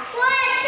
我去